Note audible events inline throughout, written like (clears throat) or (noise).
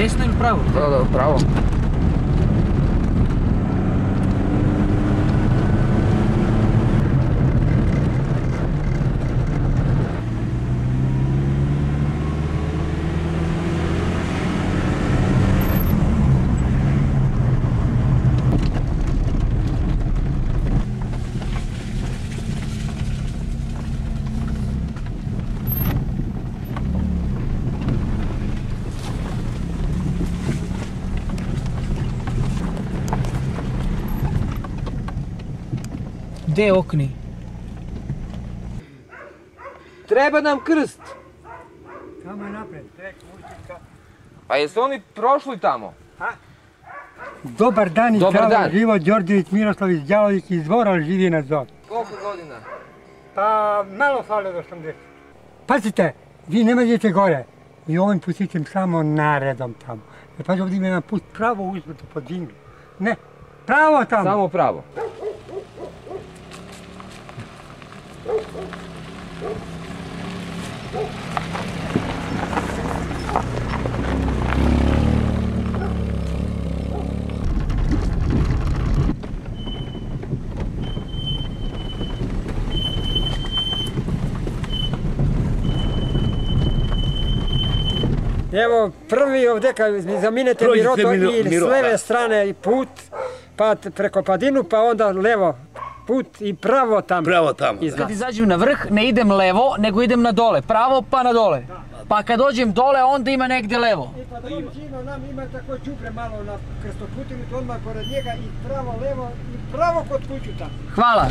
Desno ili pravo? Da, da, pravo. Gdje je okni? Treba nam krst. Tamo je napred, preko Určika. Pa jesu oni prošli tamo? Dobar dan i Dobar zdravo. Živo Đorđević, Miroslav iz Đalović iz Dvora, ali živi na zon. Koliko godina? Pa malo fali od 80. Pazite, vi ne možete gore. I ovim pustićem samo naredom tamo. Jer pazi ovdje ima jedan put pravo uzmeto pod džingli. Ne, pravo tamo. Samo pravo. Evo prvi ovdje kad mi zaminete Miroto Miro- i s leve strane i put, pa preko Padinu, pa onda levo put i pravo tamo. Pravo tamo. da. Kad izađem na vrh ne idem levo, nego idem na dole. Pravo pa na dole. Pa kad dođem dole onda ima negdje levo. I pa dođi ima nam ima tako đubre malo na krstoputinu, to odmah pored njega i pravo, levo i pravo kod kuću tamo. Hvala.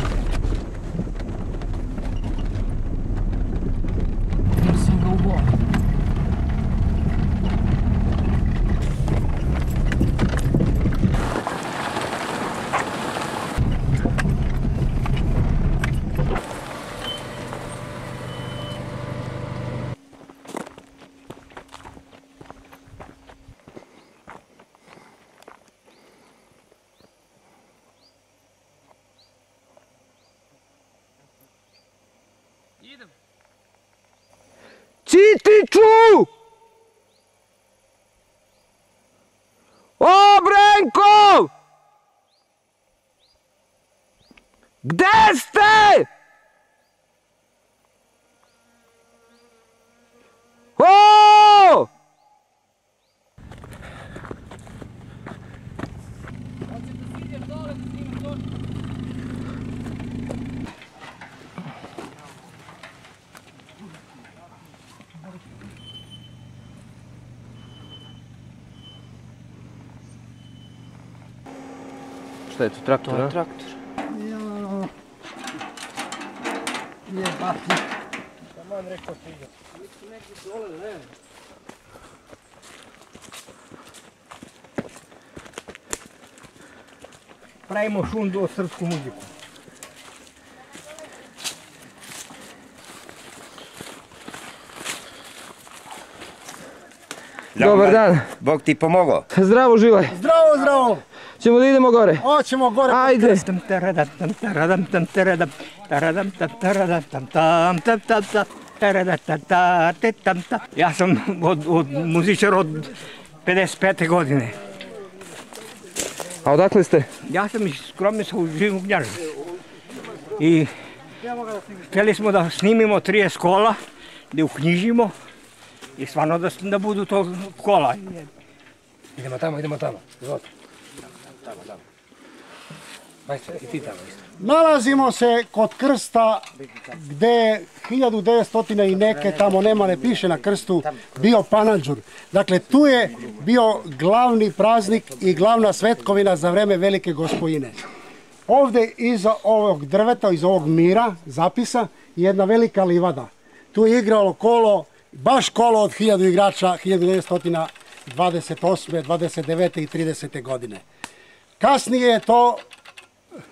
Jer sam ga ubo. Čitiću! O, Brenko! Gde ste? O! Šta je to, traktor, a? traktor. Je. Taman rekao stiže. Pravimo šundu od srpsku muziku. Dobar dan. Bog ti pomogao. Zdravo, žile. Zdravo, zdravo! Ćemo da idemo gore. Hoćemo gore. Ajde. Ja sam od, od muzičar od 55. godine. A odakle ste? Ja sam iz Skromnica u živom gnjažu. I htjeli smo da snimimo 30 kola, da uknjižimo i stvarno da, da budu to kola. Idemo tamo, idemo tamo. Izvolite. Nalazimo se kod krsta gde 1900 i neke, tamo nema, ne piše na krstu, bio Panadžur. Dakle, tu je bio glavni praznik i glavna svetkovina za vreme Velike gospojine. Ovde iza ovog drveta, iz ovog mira, zapisa, je jedna velika livada. Tu je igralo kolo, baš kolo od 1000 igrača 1928. 29. i 30. godine. Kasnije je to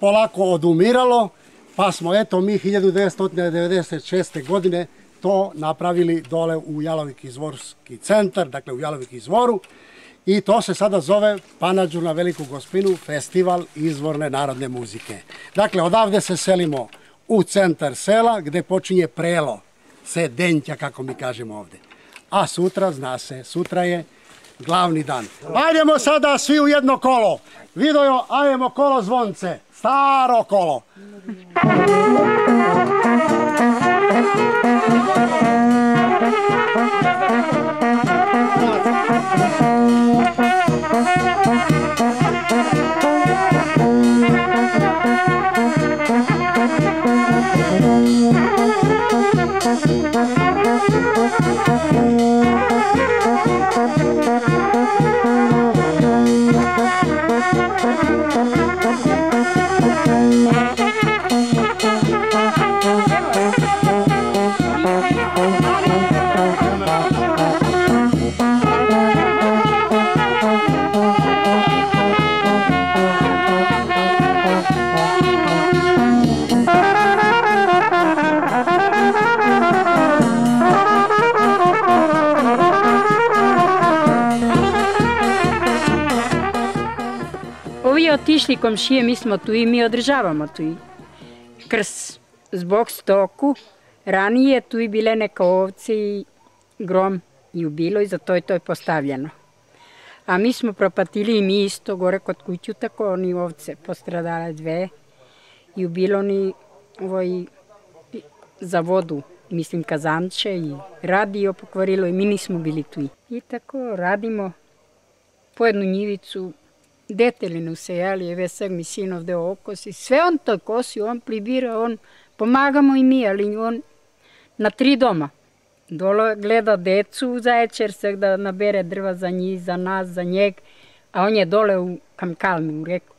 polako odumiralo, pa smo eto mi 1996. godine to napravili dole u Jalovik izvorski centar, dakle u Jalovik izvoru i to se sada zove Panadžur na Veliku Gospinu, festival izvorne narodne muzike. Dakle, odavde se selimo u centar sela gde počinje prelo, se denća kako mi kažemo ovde. A sutra, zna se, sutra je glavni dan. Ajdemo sada svi u jedno kolo. Vidojo, ajemo kolo zvonce. Staro kolo. Ovi otišli komšije, mi smo tu i mi održavamo tu i krs. Zbog stoku, ranije tu i bile neke ovce i grom i ubilo i je to je postavljeno. A mi smo propatili i mi isto gore kod kuću, tako oni ovce postradale dve i ubilo ni ovoj za vodu, mislim kazanče i radio pokvarilo i mi nismo bili tu. I tako radimo po jednu njivicu, detelinu se jeli, vesel mi sin ovde okosi, sve on to kosi, on pribira, on pomagamo i mi, ali on na tri doma. Dolo gleda decu za večer se da nabere drva za njih, za nas, za njeg, a on je dole u kamkalni, u reku.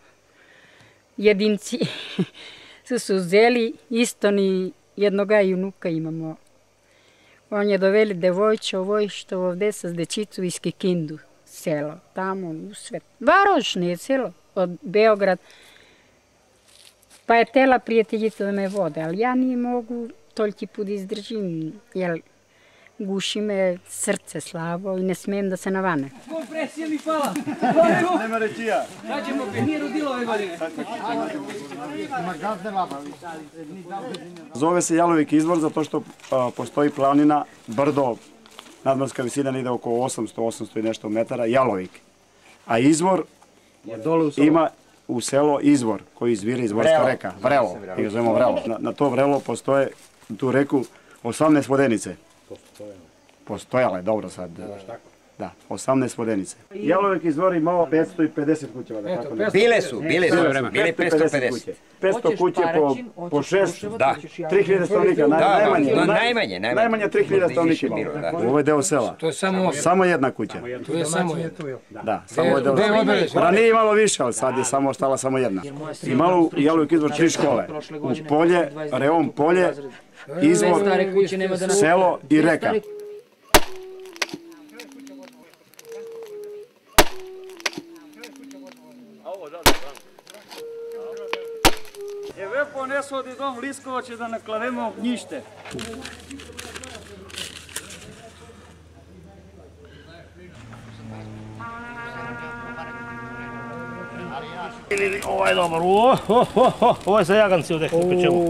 Jedinci (laughs) su se uzeli, isto ni jednoga junuka imamo. On je doveli devojče ovoj što ovde sa dečicu iz Kikindu selo, tamo u svet. Varoš nije selo, od Beograd. Pa je tela prijateljica da me vode, ali ja nije mogu toliki put izdržim, jer guši me srce slabo i ne smijem da se navane. Kompresija mi pala. Nema rečija. Sad ćemo nije rodilo ove godine. Zove se Jalovik izvor zato što postoji planina, brdo, nadmorska visina ide oko 800, 800 i nešto metara, Jalovik. A izvor ima u selo izvor koji izvire iz Vorska reka, Vrelo, mi zovemo Vrelo. Na, na to Vrelo postoje, tu reku, 18 vodenice. Postojale, dobro sad. Da, 18 vodenice. Jalovik izvor imao 550 kućeva, da tako ne. Bile su, bile su, bile 550. kuće. 500 kuće po, po 6, Da. 3000 stanovnika, najmanje. da, naj- najmanje, najmanje. Najmanje 3000 Možda i stanovnika da. Ovo je deo sela. To je samo, Samo jedna kuća. to je samo jedno. Da, samo je deo sela. Ranije imalo više, ali sad je samo ostala samo jedna. Imalo u Jalovik izvor tri škole. U polje, Reon polje, izvor, selo i reka. Evo ponesu od dom Liskovače da naklademo ognjište. Ovo je dobar, o, ho, ho, ho, ovo je za jaganci ovdje pečemo.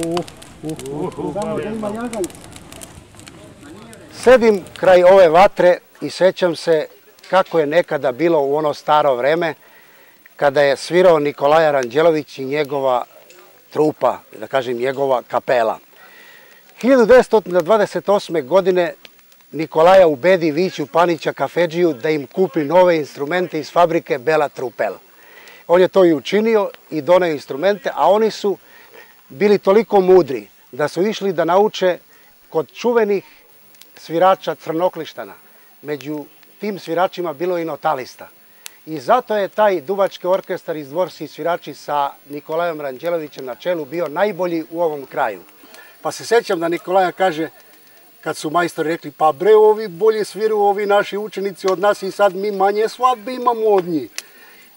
Sedim kraj ove vatre i sećam se kako je nekada bilo u ono staro vreme kada je svirao Nikolaja Ranđelović i njegova trupa, da kažem njegova kapela. 1928. godine Nikolaja ubedi Viću Panića Kafedžiju da im kupi nove instrumente iz fabrike Bela Trupel. On je to i učinio i doneo instrumente, a oni su bili toliko mudri da su išli da nauče kod čuvenih svirača Crnoklištana. Među tim sviračima bilo i notalista. I zato je taj duvački orkestar iz dvorski svirači sa Nikolajom Ranđelovićem na čelu bio najbolji u ovom kraju. Pa se sećam da Nikolaja kaže, kad su majstori rekli, pa bre, ovi bolje sviraju, ovi naši učenici od nas i sad mi manje svadbe imamo od njih.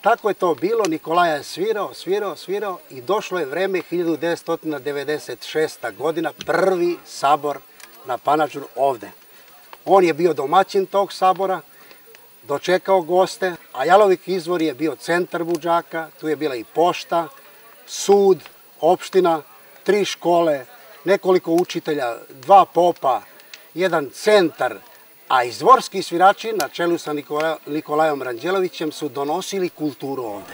Tako je to bilo, Nikolaja je svirao, svirao, svirao i došlo je vreme 1996. godina, prvi sabor na Panačuru ovde. On je bio domaćin tog sabora, dočekao goste, a Jalovik izvor je bio centar Buđaka, tu je bila i pošta, sud, opština, tri škole, nekoliko učitelja, dva popa, jedan centar, A izvorski svirači na čelu sa Nikola- Nikolajom Ranđelovićem su donosili kulturu ovde.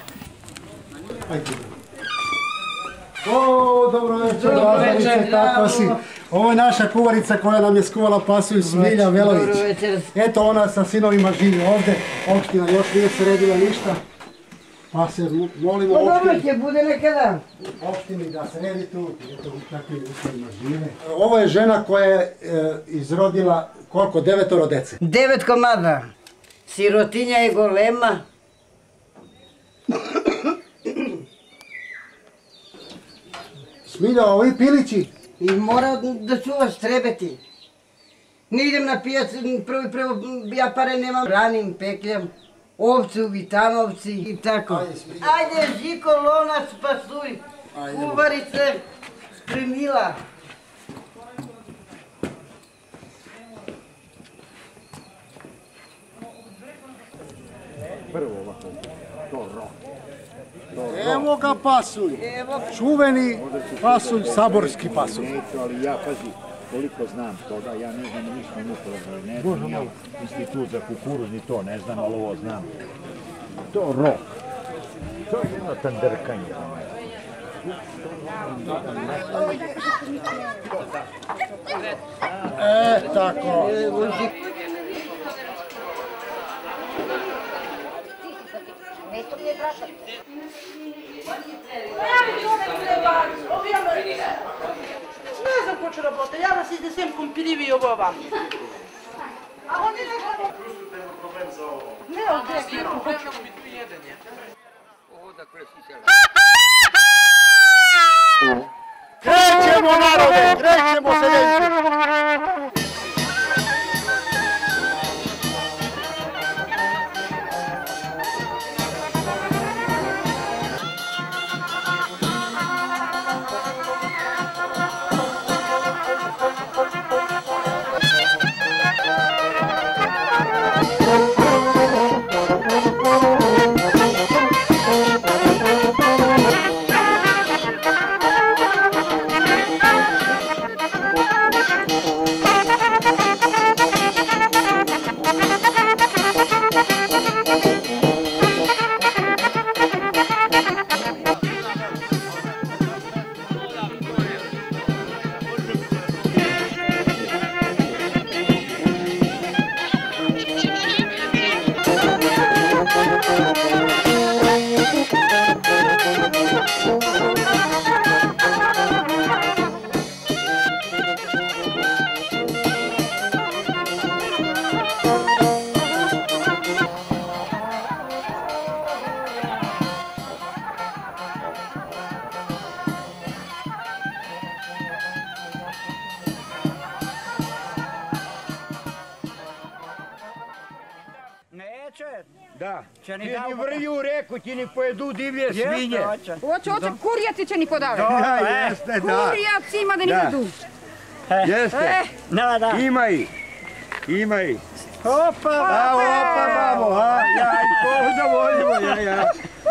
O, dobro večer, Dobro Lazarice, večer, kako si? Ovo je naša kuvarica koja nam je skuvala pasulj, Smilja Velović. Dobro. Eto, ona sa sinovima živi ovde, opština još nije sredila ništa. Pa se mo- molimo Pa dobro opštini, će bude nekada. opštini da sredi tu, eto u takvim uslovima žive. Ovo je žena koja je e, izrodila koliko, devetoro dece. Devet komada. Sirotinja je golema. Smilja, ovi pilići, И мора да чуваш требети. Не идем на пијац, прво, прво, ја паре немам, раним, пеклям, овци, увитановци и тако. Ајде, Жико, лона, спасуј, кубари се, спремила. Прво, овако, тоа evo ga pasulj. Čuveni pasulj, saborski pasulj. Neću, ali ja, pazi, koliko znam toga, ja ne znam ništa nuklearno, ne znam ja institut za kukuruz, ni to ne znam, ali ovo znam. To rok. To je jedno tandrkanje. E, tako. Metto le braccia. Ne znam ko će da bote, ja vas ide sem kompirivio ovam. A oni ne znam... Ne, ovdje je bilo. Problem non tu jedenje. Ovo da kresićara. Krećemo narode, krećemo seljenci. Svinje. hoće. Hoće, kurjaci će ni podave. Da, jeste, da. Kurjaci ima da nisu tu. Jeste. E. Da, da. Ima ih. Ima ih. Opa, A, opa, vamo, a, ja, da volimo, ja, ja.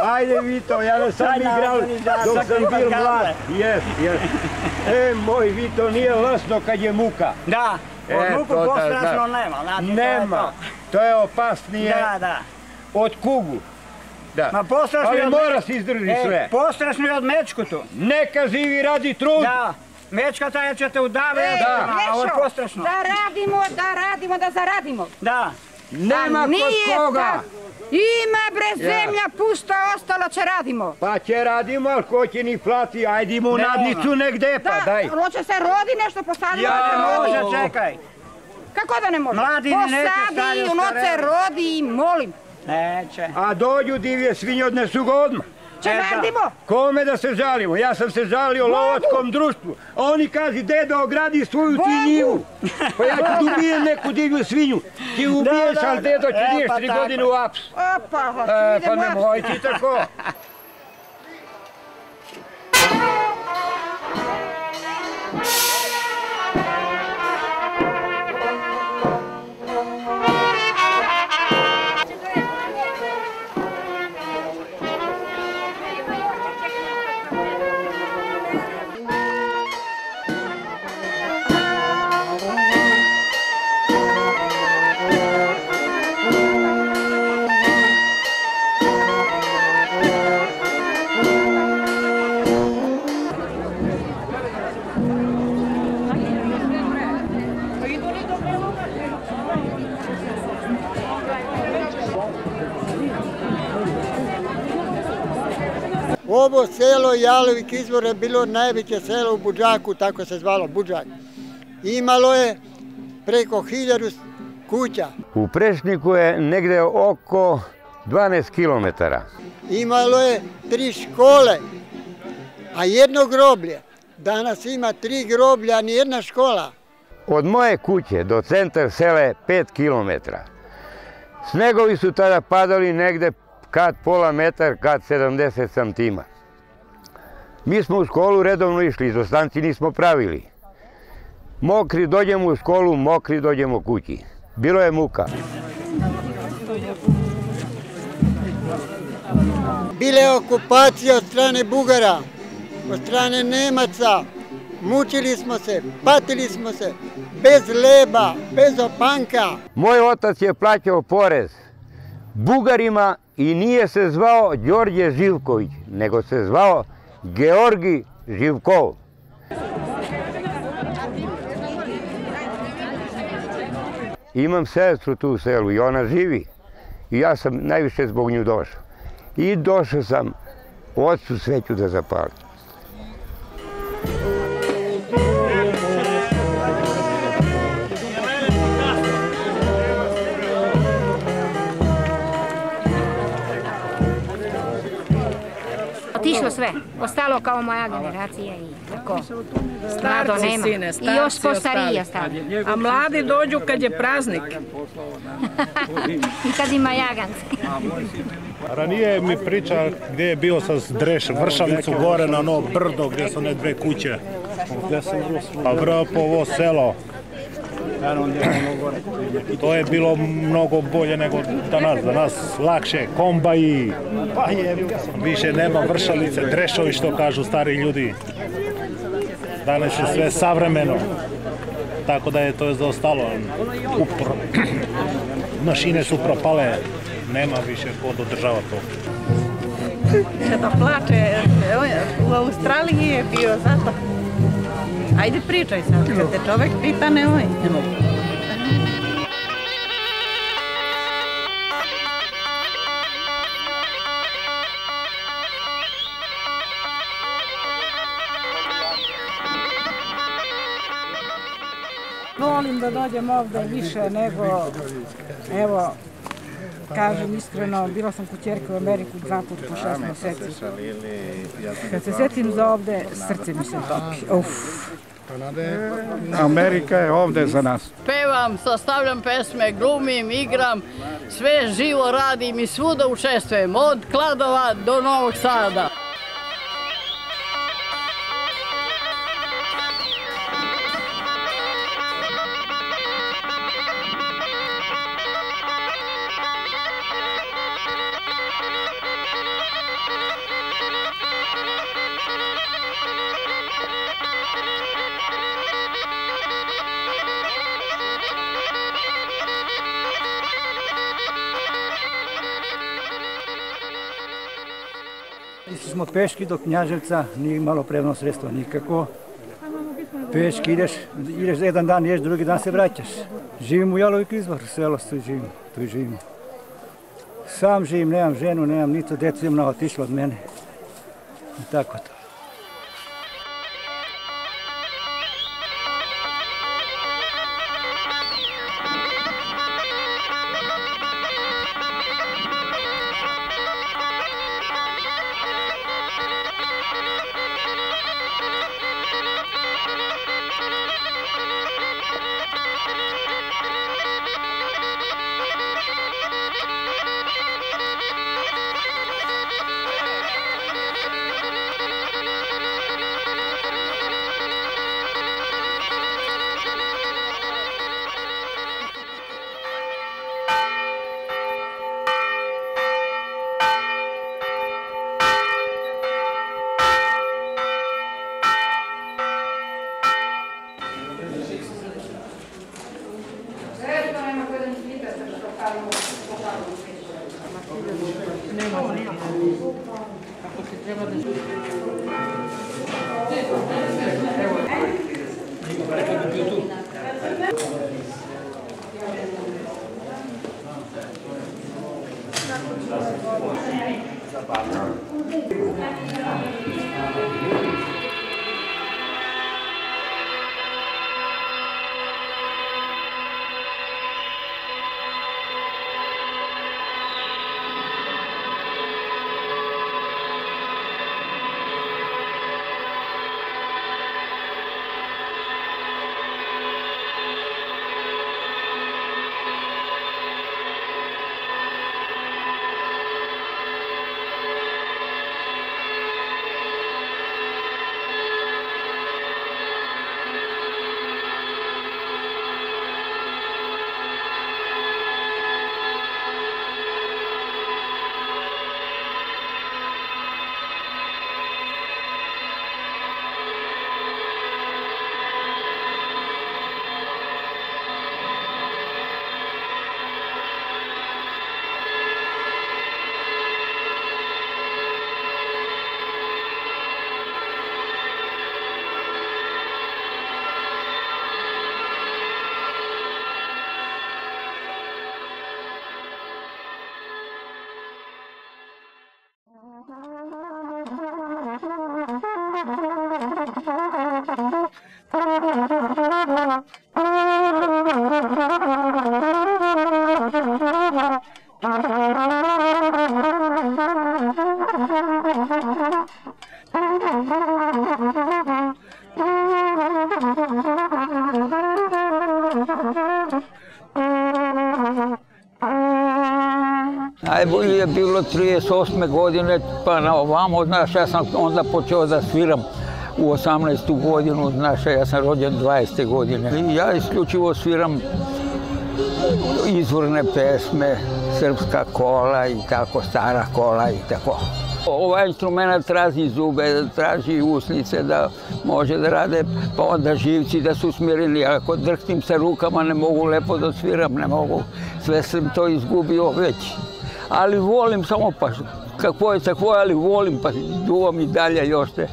Ajde, Vito, ja da sam da, dok sad sam bil mlad. Jes, jes. E, moj Vito, nije lasno kad je muka. Da, od E, muku znaš. nema. Znači, Nema. to. To je opasnije Da, da. od kugu. Да. Ма пострашни од... мора се издржи е, све. е од мечкото. Нека живи ради труд. Да. Мечката е ќе те удаве, е, да. а од пострашно. Да радимо, да радимо, да зарадимо. Да. Нема код кога. Па има бре земја пуста, остало ќе радимо. Па ќе радимо, ал кој ќе ни плати, ајде му надницу негде, па да, дај. Да, ќе се роди нешто посадимо, ќе може, чекај. Како да не може? Млади Посади, оно се роди, молим. Neće. A dođu divlje svinje odnesu ga odmah. Eto. radimo. Kome da se žalimo? Ja sam se žalio lovačkom društvu. A oni kaži, dedo, ogradi svoju ti njivu. Pa ja ću (laughs) ubijem neku divlju svinju. Ti ubiješ, ali dedo e, će diješ pa tri godine u aps. Opa, E, hoće, pa idemo. nemoj ti tako. (laughs) Ovo selo Jalovik izvor je bilo najveće selo u Budžaku, tako se zvalo Budžak. Imalo je preko hiljadu kuća. U Prešniku je negde oko 12 km. Imalo je tri škole, a jedno groblje. Danas ima tri groblja, a ni jedna škola. Od moje kuće do centar sela je 5 km. Snegovi su tada padali negde kad pola metar, kad 70 santima. Mi smo u školu redovno išli, izostanci nismo pravili. Mokri dođemo u školu, mokri dođemo kući. Bilo je muka. Bile je okupacije od strane Bugara, od strane Nemaca. Mučili smo se, patili smo se, bez leba, bez opanka. Moj otac je plaćao porez Bugarima i nije se zvao Đorđe Živković, nego se zvao Georgi Živkov. Imam sestru tu u selu i ona živi. I ja sam najviše zbog nju došao. I došao sam ocu sveću da zapalim. Sve, ostalo kao moja generacija i tako. Mlado Starci, nema. sine, I još po stariji ostali. A mladi dođu kad je praznik. (laughs) I kad ima jagance. Ranije mi priča gdje je bio sa Dreš, Vršalicu gore na ono brdo gdje su one dve kuće. A vrpo ovo selo. To je bilo mnogo bolje nego danas, danas lakše, kombaji, više nema vršalice, drešovi što kažu stari ljudi. Danas je sve savremeno, tako da je to zaostalo. Upro. (clears throat) Mašine su propale, nema više ko dodržava to. Da plače, u Australiji je bio zato. Ajde pričaj sad, kad te čovek pita nemoj. Volim da dođem ovde više nego, evo, kažem iskreno, bila sam kod čerke u Ameriku dva put po šest meseci. Kad se setim za ovde, srce mi se topi. Uf. Amerika je ovde za nas. Pevam, sastavljam pesme, glumim, igram, sve živo radim i svuda učestvujem, od Kladova do Novog Sada. Peški do Knjaževca, nije imalo prevno sredstvo nikako. Peški ideš, ideš jedan dan, ješ, drugi dan se vraćaš. Živim u Jaloviku izvor, selo tu živim, tu živim. Sam živim, nemam ženu, nemam nito, djecu imam otišlo od mene. I tako to. Thank you. 38. godine, pa na ovamo, znaš, ja sam onda počeo da sviram u 18. godinu, znaš, ja sam rođen 20. godine. I ja isključivo sviram izvorne pesme, srpska kola i tako, stara kola i tako. Ovaj instrument traži zube, traži usnice da može da rade, pa onda živci da su smireni. Ako drhtim sa rukama ne mogu lepo da sviram, ne mogu. Sve sam to izgubio već. Ali volim samo pa kako je tako, ali volim pa duvam i dalje još te.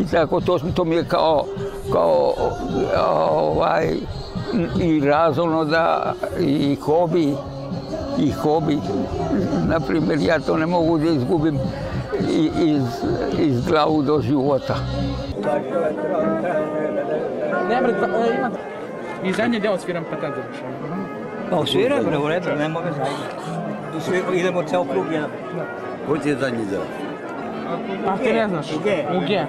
I tako to, to mi je kao, kao ovaj, i razumno da i hobi i hobi. Naprimjer, ja to ne mogu da izgubim iz, iz glavu do života. Ne, ima... I zadnji deo sviram pa tad završam. Pa sviram, bre, u redu, ne mogu zajedno. Idemo ceo krug jedan. Koji ti je zadnji deo? Pa ti ne znaš. U G. U G.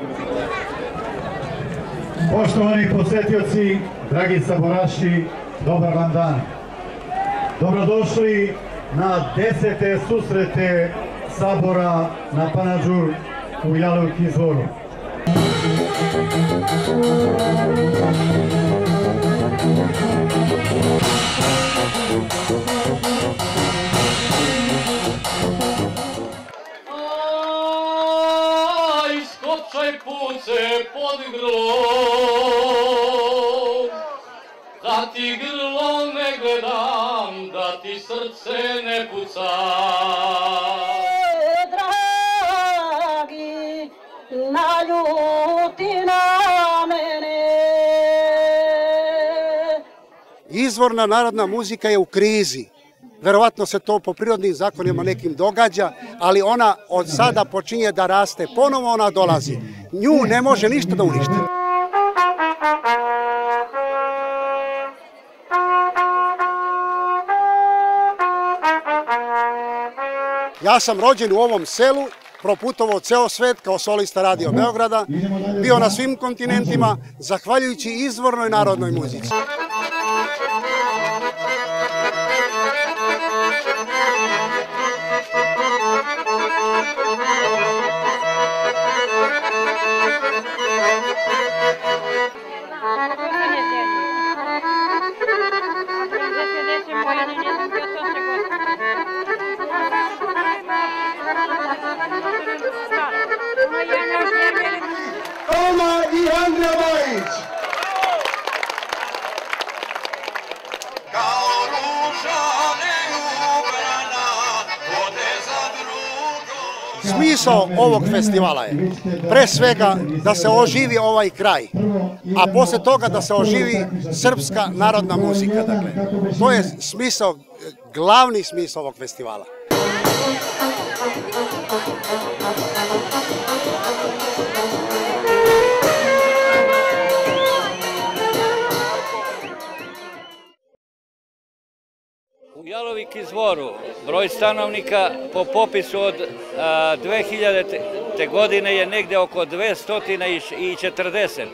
Poštovani posetioci, dragi saboraši, dobar vam dan. Dobrodošli na desete susrete Sabora na Panadžur u Jalovk izvoru. Izvorna narodna muzika je u krizi. Verovatno se to po prirodnim zakonima nekim događa, ali ona od sada počinje da raste. Ponovo ona dolazi. Nju ne može ništa da uništi. Ja sam rođen u ovom selu, proputovao ceo svet kao solista Radio Beograda, bio na svim kontinentima, zahvaljujući izvornoj narodnoj muzici. Thank you. Smisao ovog festivala je pre svega da se oživi ovaj kraj, a posle toga da se oživi srpska narodna muzika. Dakle, to je smisao, glavni smisao ovog festivala. U Jalovik izvoru broj stanovnika po popisu od a, 2000. godine je negde oko 240.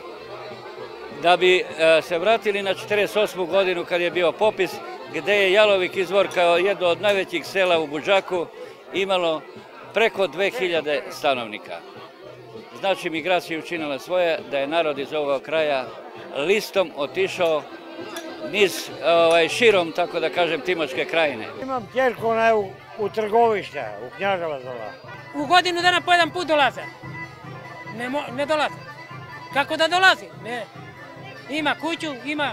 Da bi se vratili na 48. godinu kad je bio popis, gde je Jalovik izvor kao jedno od najvećih sela u Buđaku imalo preko 2000 stanovnika. Znači, migracija učinila svoje da je narod iz ovog kraja listom otišao niz ovaj, širom, tako da kažem, Timočke krajine. Imam tjerku na, u, u trgovište, u Knjaževac dolaze. U godinu dana po jedan put dolaze. Ne, mo, ne dolaze. Kako da dolazi? Ne. Ima kuću, ima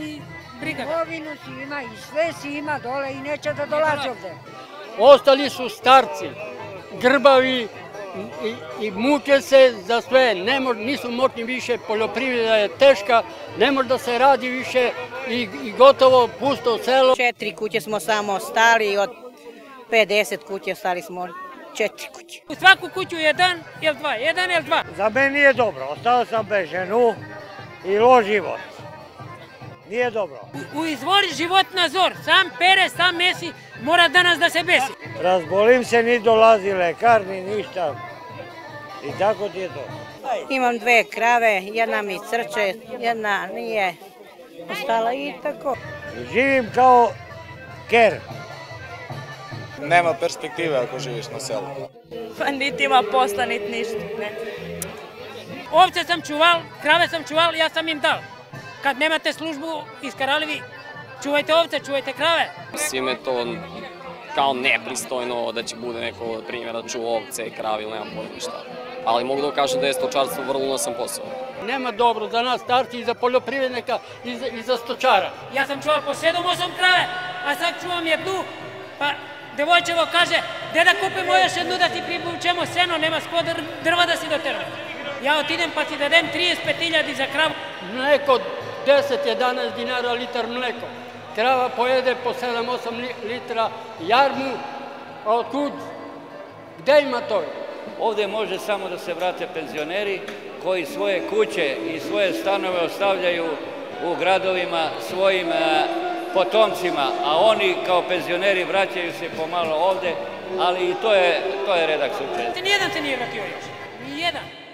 i briga. ga. Imovinu si ima i sve si ima dole i neće da dolazi ovde. Ostali su starci, grbavi i, i muke se za sve. Ne mo, nisu moćni više, poljoprivreda je teška, ne može da se radi više i, i gotovo pusto selo. Četiri kuće smo samo stali, od 50 kuće stali smo četiri kuće. U svaku kuću jedan ili dva, jedan ili dva. Za mene nije dobro, ostao sam bez ženu i život. Nije dobro. U izvori život na zor, sam pere, sam mesi, mora danas da se besi. Razbolim se, ni dolazi lekar, ni ništa. I tako ti je to. Imam dve krave, jedna mi crče, jedna nije ostala i tako. Živim kao ker. Nema perspektive ako živiš na selu. Pa niti ima posla, niti ništa. Ne. Ovce sam čuval, krave sam čuval, ja sam im dal. Kad nemate službu iz Karaljevi, čuvajte ovce, čuvajte krave. Svime to kao nepristojno da će bude neko primjer da čuva ovce i kravi ili nemam pojma šta. Ali mogu da kažem da je stočarstvo vrlo unosan posao. Nema dobro za nas starci i za poljoprivrednika i za, i za stočara. Ja sam čuval po 7-8 krave, a sad čuvam jednu, pa devojčevo kaže, gde da kupimo još jednu da ti pribučemo seno, nema sko drva da si doterao. Ja otidem pa ti dadem 35.000 za kravu. Mleko 10-11 dinara litar mleko. Krava pojede po 7-8 litra jarmu, a otkud? Gde ima to? Ovde može samo da se vrate penzioneri koji svoje kuće i svoje stanove ostavljaju u gradovima svojim a, potomcima, a oni kao penzioneri vraćaju se pomalo ovde, ali i to je, to je redak slučaj. Nijedan se nije vratio još. Nijedan.